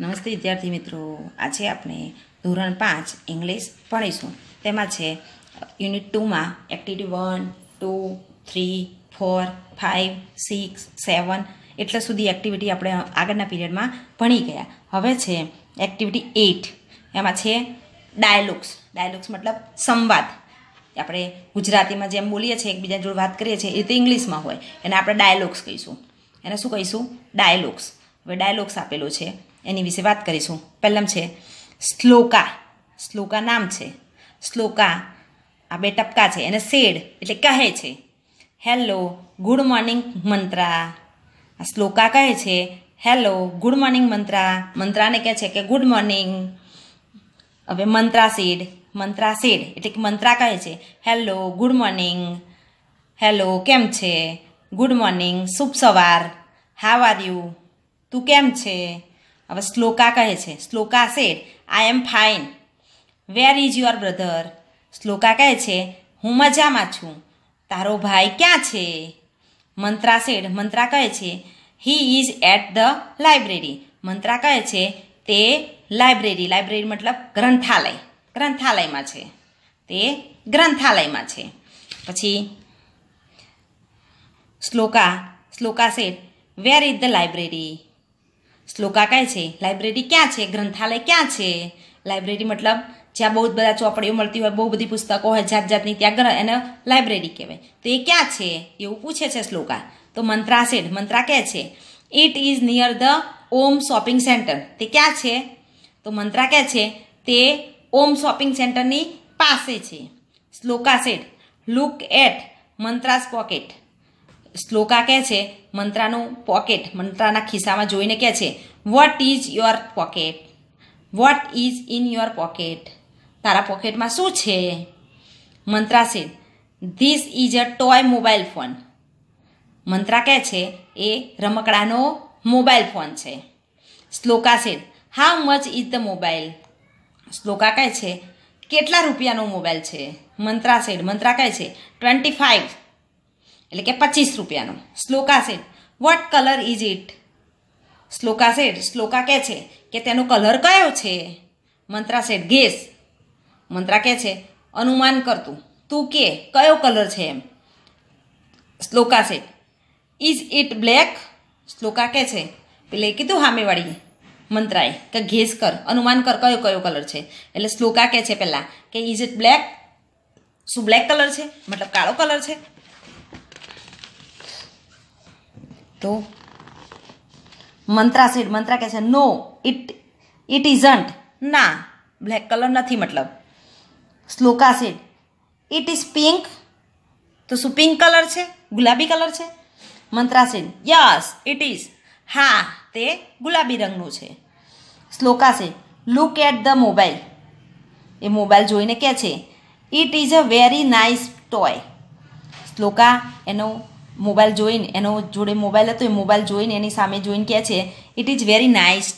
નમસ્તે વિદ્યાર્થી મિત્રો. આજે આપણે ધોરણ પાંચ ઇંગ્લિશ ભણીશું. તેમાં છે unit ટુમાં activity one two three four five six seven એટલે સુધી એક્ટિવિટી આપણે આગળના પીરિયડમાં ભણી ગયા. હવે છે એક્ટિવિટી એઇટ એમાં છે ડાયલોગ્સ ડાયલોગ્સ મતલબ સંવાદ. આપણે ગુજરાતીમાં જેમ બોલીએ છીએ, એકબીજા જોડે વાત કરીએ છીએ, એ તો ઇંગ્લિશમાં હોય. એને આપણે ડાયલોગ્સ કહીશું. એને શું કહીશું? ડાયલોગ્સ હવે ડાયલોગ્સ આપેલો છે. એની વિશે વાત કરીશું. પહેલાં છે શ્લોકા. શ્લોકા નામ છે. શ્લોકા આ બે ટપકા છે. એને શેડ એટલે કહે છે. હેલો ગુડ મોર્નિંગ મંત્રા આ શ્લોકા કહે છે હેલો ગુડ મોર્નિંગ મંત્રા મંત્રાને કહે છે કે ગુડ મોર્નિંગ હવે મંત્રા શેડ મંત્રા શેડ એટલે કે મંત્રા કહે છે હેલો ગુડ મોર્નિંગ હેલો કેમ છે? ગુડ મોર્નિંગ શુભ સવાર. હાવ આર યુ તું કેમ છે? હવે શ્લોકા કહે છે. Shloka said I am fine where is your brother Shloka કહે છે, હું મજામાં છું. તારો ભાઈ ક્યાં છે? મંત્રા સેડ મંત્રા કહે છે he is at the library Mantra કહે છે, તે લાઇબ્રેરી લાઇબ્રેરી મતલબ ગ્રંથાલય. ગ્રંથાલયમાં છે. તે ગ્રંથાલયમાં છે. પછી Shloka Shloka said where is the library Shloka કહે છે, લાઇબ્રેરી ક્યાં છે? ગ્રંથાલય ક્યાં છે? લાઇબ્રેરી મતલબ જ્યાં બહુ બધા ચોપડીઓ મળતી હોય, બહુ બધી પુસ્તકો હોય, જાત જાતની ત્યાં એને લાઇબ્રેરી કહેવાય. તો એ ક્યાં છે? એવું પૂછે છે શ્લોકા. તો મંત્રા સેડ મંત્રા કહે છે it is near the Om shopping centre તે ક્યાં છે? તો મંત્રા કહે છે, તે ઓમ શોપિંગ સેન્ટરની પાસે છે. Shloka said look at Mantra's pocket Shloka કહે છે, મંત્રાનું પોકેટ મંત્રાના ખિસ્સામાં જોઈને કહે છે what is your pocket what is in your pocket તારા પોકેટમાં શું છે? મંત્રા છે this is a toy mobile phone Mantra કહે છે, એ રમકડાનો મોબાઈલ ફોન છે. શ્લોકા છે how much is the mobile Shloka કહે છે, કેટલા રૂપિયાનો મોબાઈલ છે? મંત્રા સેડ મંત્રા કહે છે ટ્વેન્ટી ફાઇવ એટલે કે પચીસ રૂપિયાનો. Shloka said what colour is it Shloka said Shloka કહે છે કે તેનો કલર કયો છે? મંત્રા સેટ ગેસ. મંત્રા કહે છે, અનુમાન કરતું તું. કે, કયો કલર છે એમ? Shloka said is it black Shloka કહે છે. પેલે કીધું સામેવાળી મંત્રાએ કે ગેસ કર, અનુમાન કર કયો કયો કલર છે. એટલે શ્લોકા કહે છે પહેલાં કે ઇઝ ઇટ બ્લેક શું બ્લેક કલર છે? મતલબ કાળો કલર છે? તો મંત્રા સેડ મંત્રા કહે છે નો ઇટ ઇટ ઇઝન્ટ ના બ્લેક કલર નથી મતલબ Shloka said it is pink તો શું પિંક કલર છે ગુલાબી કલર છે Mantra said yes it is હા તે ગુલાબી રંગનું છે। Shloka said look at the mobile A mobile જોઈને કહે છે it is a very nice toy Shloka એનો મોબાઈલ જોઈને, એનો જોડે મોબાઈલ હતો, એ મોબાઈલ જોઈને એની સામે જોઈને કહે છે ઇટ ઇઝ વેરી નાઇસ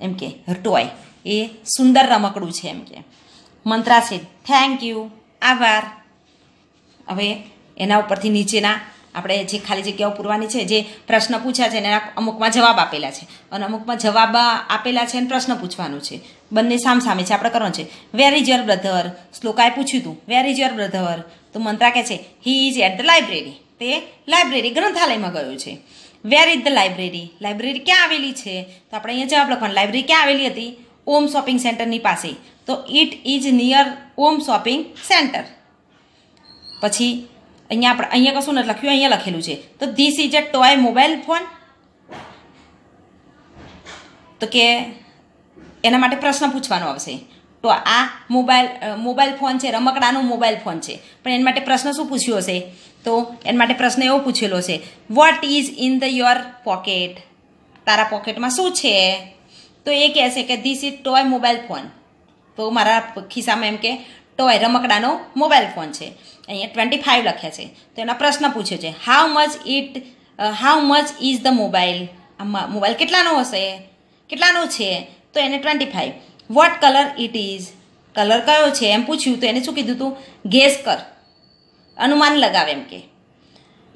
એમ કે ટોય એ સુંદર રમકડું છે એમ કે. મંત્રા છે થેન્ક યુ આભાર. હવે એના ઉપરથી નીચેના આપણે જે ખાલી જગ્યાઓ પૂરવાની છે, જે પ્રશ્ન પૂછ્યા છે, એના અમુકમાં જવાબ આપેલા છે. અને અમુકમાં જવાબ આપેલા છે અને પ્રશ્ન પૂછવાનું છે. બંને સામ સામે છે, આપણે કરવાનું છે. વેર ઇઝ યોર બ્રધર શ્લોકાએ પૂછ્યું હતું વેર ઇઝ યોર બ્રધર તો મંત્રા કહે છે he is at the library તે લાઇબ્રેરી ગ્રંથાલયમાં ગયો છે. Where is the library library ક્યાં આવેલી છે? તો આપણે અહીંયા જવાબ લખવાનું. લાઇબ્રેરી ક્યાં આવેલી હતી? ઓમ શોપિંગ સેન્ટરની પાસે. તો it is near Om shopping center પછી અહીંયા આપણે, અહીંયા કશું નથી લખ્યું, અહીંયા લખેલું છે. તો this is a toy mobile phone તો કે એના માટે પ્રશ્ન પૂછવાનો આવશે. તો આ મોબાઈલ મોબાઈલ ફોન છે, રમકડાનો મોબાઈલ ફોન છે. પણ એના માટે પ્રશ્ન શું પૂછ્યો હશે? તો એના માટે પ્રશ્ન એવો પૂછેલો છે what is in the your pocket તારા પોકેટમાં શું છે? તો એ કહે છે કે this is toy mobile phone તો મારા ખિસ્સામાં એમ કે ટોય રમકડાનો મોબાઈલ ફોન છે. અહીંયા ટ્વેન્ટી ફાઇવ લખ્યા છે. તો એના પ્રશ્ન પૂછ્યો છે how much it how much is the mobile mobile કેટલાનો હશે? કેટલાનો છે? તો એને twenty five what colour it is colour કયો છે? એમ પૂછ્યું તો એને શું કીધું તું? ગેસ કર. અનુમાન લગાવે એમ કે.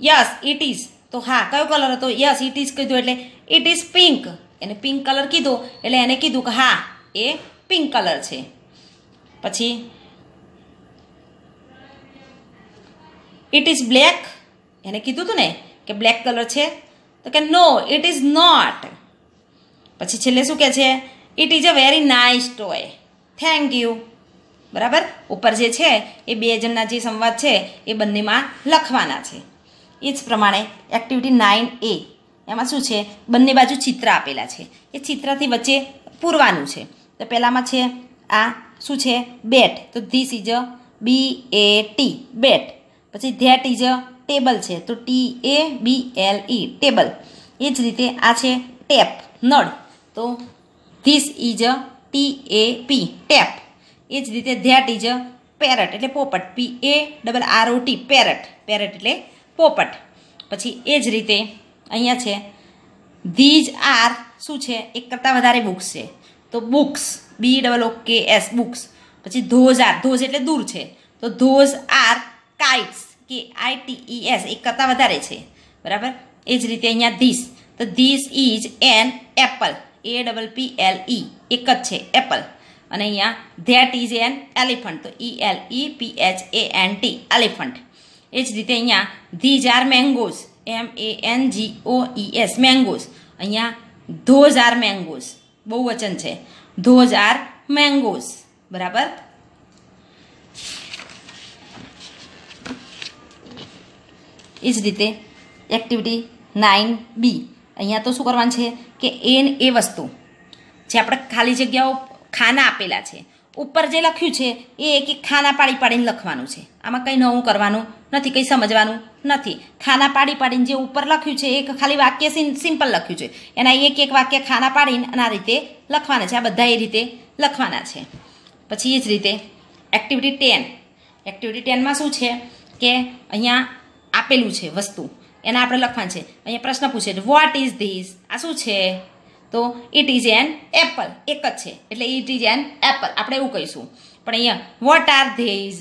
યસ ઇટ ઇઝ તો હા, કયો કલર હતો? યસ ઇટ ઇઝ કીધું એટલે ઇટ ઇઝ પિંક એને પિંક કલર કીધો એટલે એને કીધું કે હા, એ પિંક કલર છે. પછી ઇટ ઇઝ બ્લેક એને કીધું હતું ને કે બ્લેક કલર છે? તો કે નો ઇટ ઇઝ નોટ પછી છેલ્લે શું કહે છે? It is a very nice toy thank you બરાબર? ઉપર જે છે, એ બે જણના જે સંવાદ છે, એ બંનેમાં લખવાના છે. એ જ પ્રમાણે એક્ટિવિટી નાઇન એ એમાં શું છે? બંને બાજુ ચિત્ર આપેલા છે. એ ચિત્રથી વચ્ચે પૂરવાનું છે. તો પહેલાંમાં છે આ, શું છે? બેટ તો this is a B A T bat પછી ધેટ ઇઝ અ ટેબલ છે. તો T A B L E table એ જ રીતે આ છે ટેપ નળ. તો this is a T A P tap એ જ રીતે ધેટ ઇઝ અ પેરટ એટલે પોપટ. P A double R O T parrot parrot એટલે પોપટ. પછી એ જ રીતે અહીંયા છે. ધીજ આર શું છે? એક કરતાં વધારે બુક્સ છે. તો books B double O K S books પછી ધોઝ આર ધોઝ એટલે દૂર છે. તો ધોઝ આર કાઇટ્સ કે આઈ ટી ઈ એસ એક કરતાં વધારે છે. બરાબર? એ જ રીતે અહીંયા ધીસ તો this is an apple A double P L E એક જ છે, એપલ. અને અહીંયા, ધેટ ઇઝ એન એલિફન્ટ, તો E L E P H A N T elephant. એ જ રીતે અહીંયા, these are mangoes M A N G O E S mangoes. અહીંયા, ધોઝ આર મેંગોઝ, બહુ વચન છે. ધોઝ આર મેંગોઝ, બરાબર? એ જ રીતે એક્ટિવિટી નાઇન બી અહીંયા તો શું કરવાનું છે કે એન એ વસ્તુ, જે આપણે ખાલી જગ્યાઓ ખાના આપેલા છે. ઉપર જે લખ્યું છે એ એક એક ખાના પાડી પાડીને લખવાનું છે. આમાં કંઈ નવું કરવાનું, નથી કંઈ સમજવાનું, નથી. ખાના પાડી પાડીને જે ઉપર લખ્યું છે એક ખાલી વાક્ય સિમ્પલ લખ્યું છે. એના એક એક વાક્ય ખાના પાડીને આ રીતે લખવાના છે. આ બધા એ રીતે લખવાના છે. પછી એ જ રીતે એક્ટિવિટી ટેન એક્ટિવિટી ટેનમાં શું છે કે અહીંયા આપેલું છે વસ્તુ. એના આપણે લખવાનું છે. અહીંયા પ્રશ્ન પૂછે છે વોટ ઇઝ ધીસ આ શું છે? તો ઇટ ઇઝ એન એપલ એક જ છે. એટલે ઇટ ઇઝ એન એપલ આપણે એવું કહીશું. પણ અહીંયા વોટ આર ધીઝ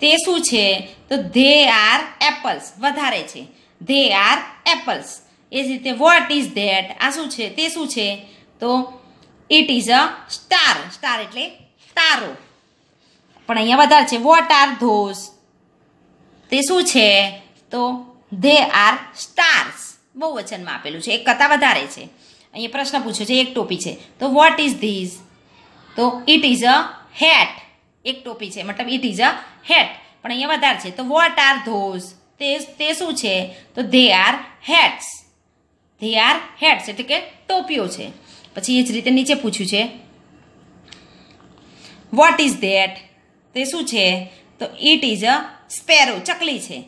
તે શું છે? તો ધે આર એપલ્સ વધારે છે. ધે આર એપલ્સ એ જ રીતે વોટ ઇઝ ધેટ આ શું છે? તે શું છે? તો it is a star star એટલે તારો. પણ અહીંયા વધારે છે. વોટ આર ધોઝ તે શું છે? તો ધે આર સ્ટાર્સ. બહુ વચનમાં આપેલું છે. એક કરતાં વધારે છે. અહીંયા પ્રશ્ન પૂછ્યો છે, એક ટોપી છે. તો વોટ ઇઝ ધીઝ? તો ઇટ ઇઝ અ હેટ. એક ટોપી છે, મતલબ ઇટ ઇઝ અ હેટ. પણ અહીંયા વધારે છે. તો વોટ આર ધોઝ? તે તે શું છે? તો they are hats. They are hats એટલે કે ટોપીઓ છે. પછી એ જ રીતે નીચે પૂછ્યું છે. What is that? તે શું છે? તો ઇટ ઇઝ અ સ્પેરો, ચકલી છે.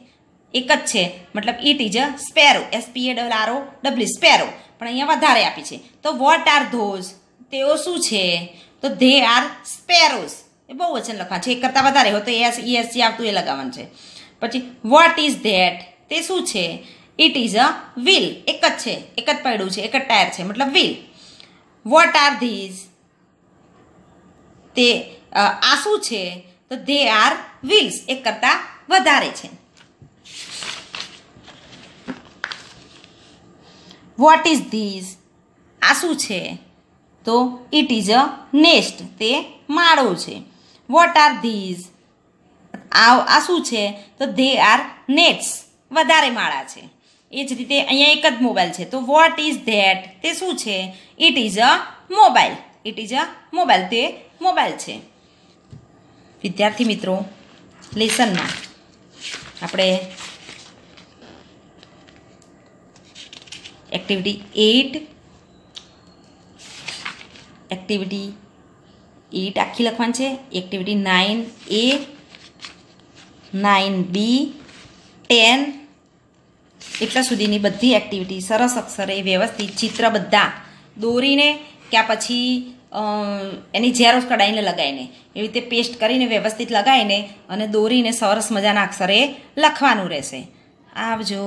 એક જ છે. મતલબ it is a sparrow. S P A double R W sparrow. પણ અહીંયા વધારે આપી છે. તો વોટ આર ધોઝ? તેઓ શું છે? તો ધે આર સ્પેરોઝ. એ બહુ વચન લખવાનું છે. એક કરતાં વધારે હોય તો એસ, ઈ, એસ આવતું એ લગાવવાનું છે. પછી, વોટ ઇઝ ધેટ? તે શું છે? It is a wheel. એક જ છે. એક જ પૈડું છે. એક જ ટાયર છે. મતલબ વ્હીલ. What are these? તે આ શું છે? તો ધે આર વ્હીલ્સ. એક કરતાં વધારે છે. વોટ ઇઝ ધીઝ આ શું છે? તો ઇટ ઇઝ અ નેસ્ટ તે માળો છે. વોટ આર ધીઝ આ આ શું છે? તો ધે આર નેટ્સ વધારે માળા છે. એ જ રીતે અહીંયા એક જ મોબાઈલ છે. તો વોટ ઇઝ ધેટ તે શું છે? It is a mobile it is a mobile તે મોબાઈલ છે. વિદ્યાર્થી મિત્રો લેસનમાં આપણે એક્ટિવિટી એટ એક્ટિવિટી એટ આખી લખવાની છે. Activity nine A nine B ten એટલા સુધીની બધી એક્ટિવિટી સરસ અક્ષરે વ્યવસ્થિત ચિત્ર બધા. દોરીને કે પછી એની ઝેરોસ કઢાઈને લગાવીને, એવી રીતે પેસ્ટ કરીને વ્યવસ્થિત લગાવીને અને દોરીને સરસ મજાના અક્ષરે લખવાનું રહેશે. આવજો.